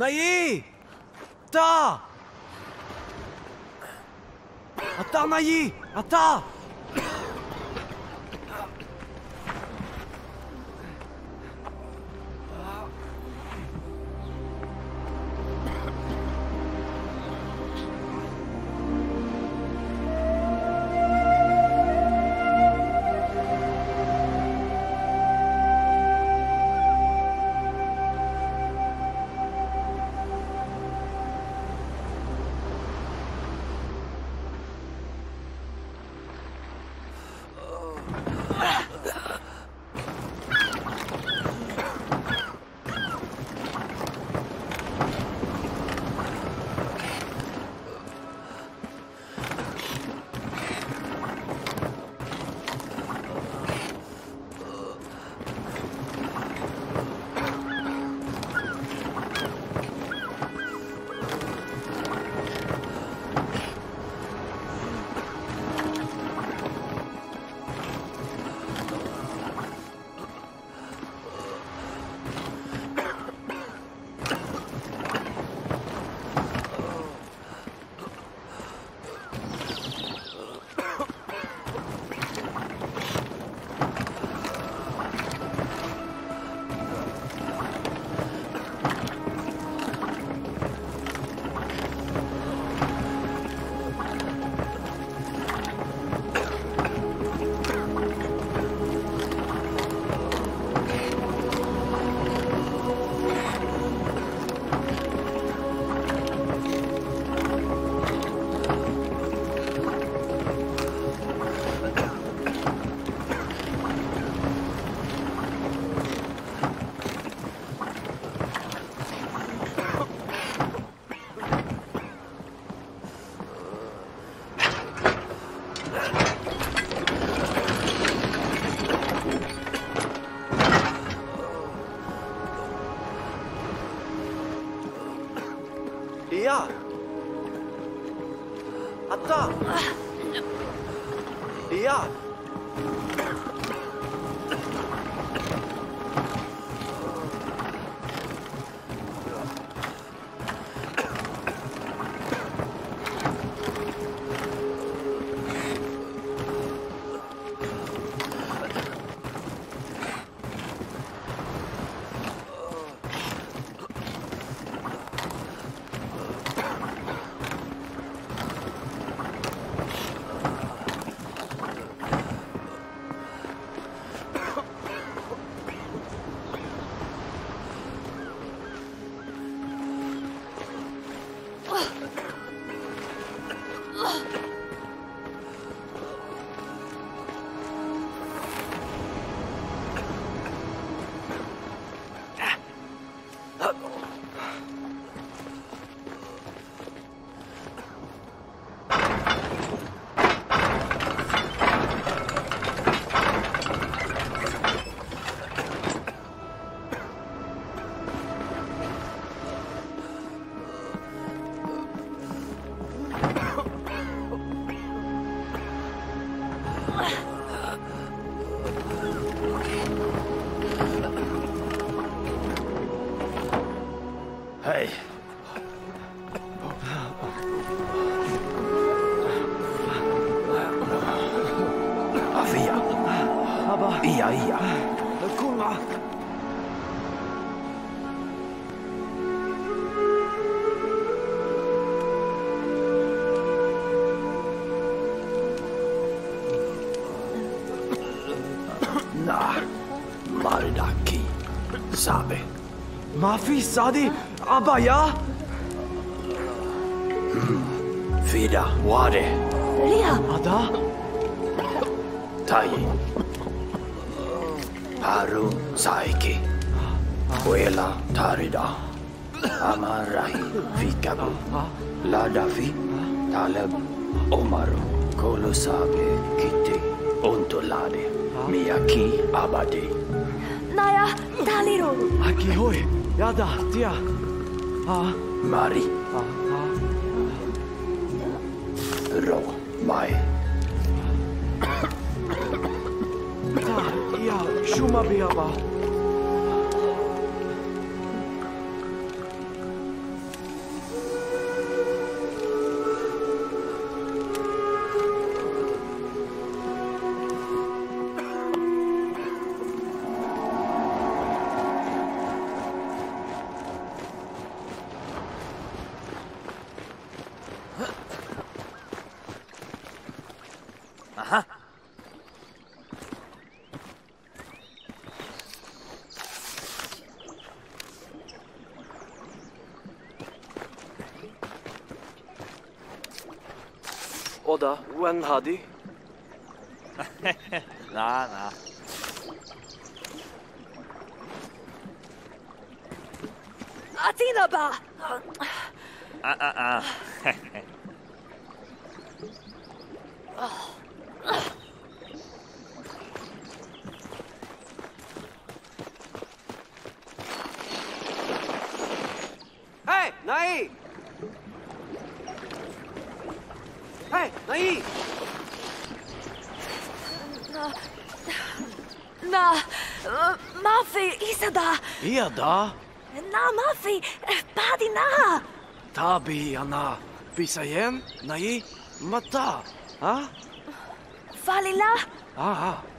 Naï Ta Attends, Naï Attends Mafi, Sadi! Aba, ya? Vida, Wade, Lia, Ada? Tai. Haru Saiki. Kuela Tarida. Amarahi Fikabu. Ladafi Taleb Omaru. Kolosabe Kite. Ontolade. Miyaki Abade. Naya, taliro. Aki já dá, tia. ah, Mari. ah, ah. A. Ro. Mai. Da, ja, schumabia war. وضع وين هادي؟ لا لا أعطينا بقى bija, da? Nā, Mafī, tādi eh, nā. Tā bija, nā. Visajiem, nai, matā. Ah? Falila? Ah, ah.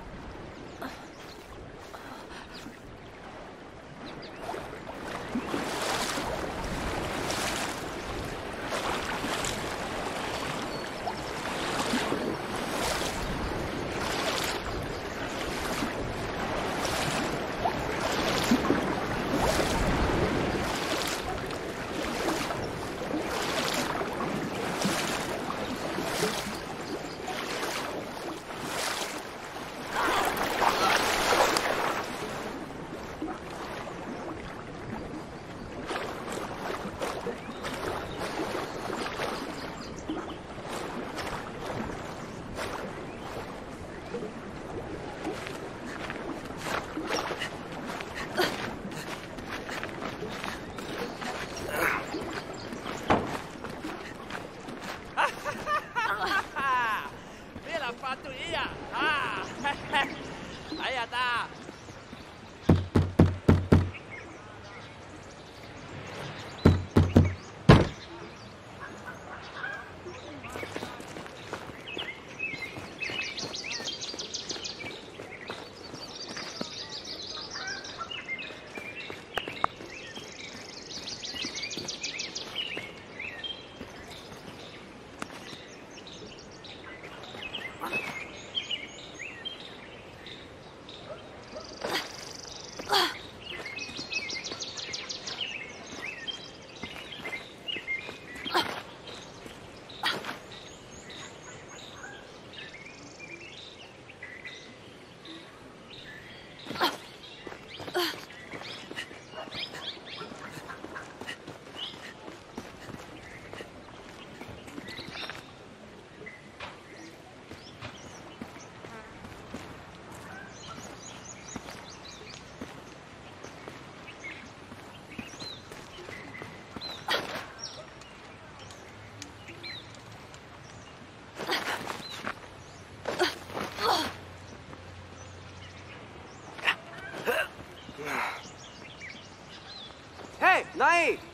ない。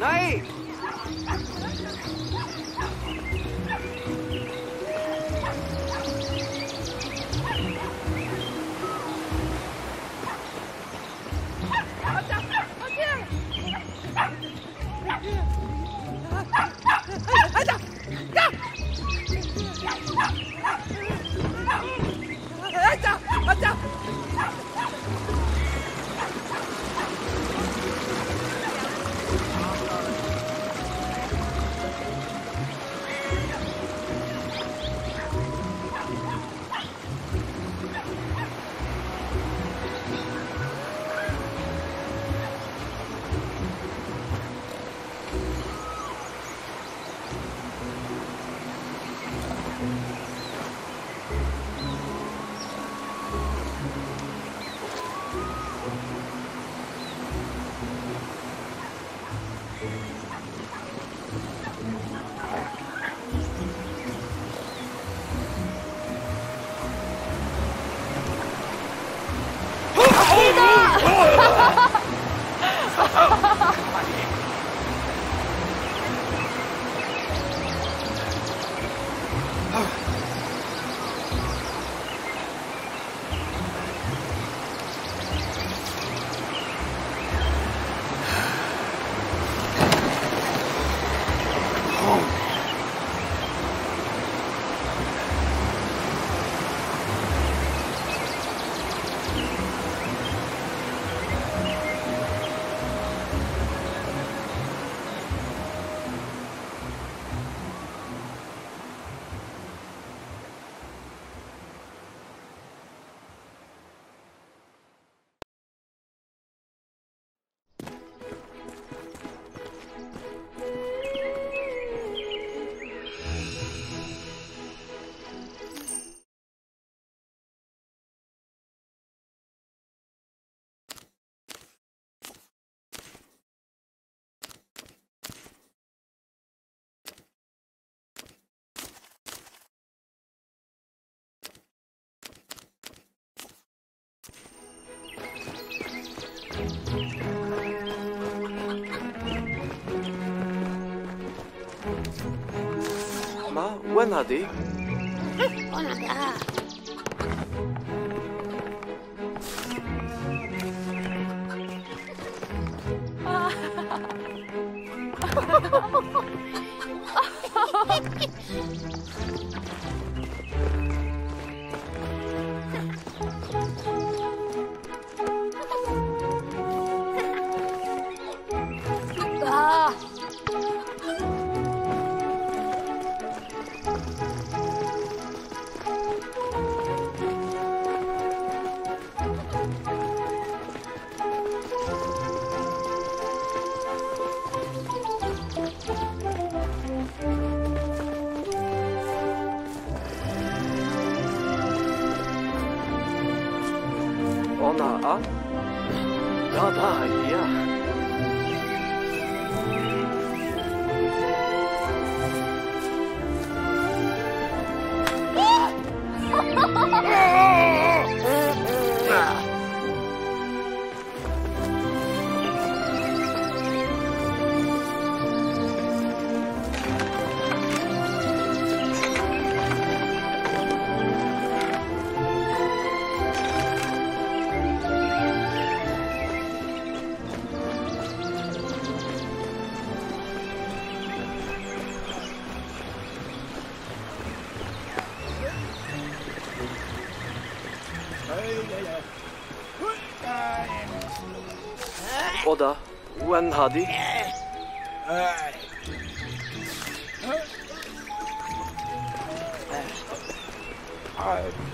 नहीं Canadé. Canada. men Hadi? Au.